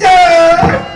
Yeah!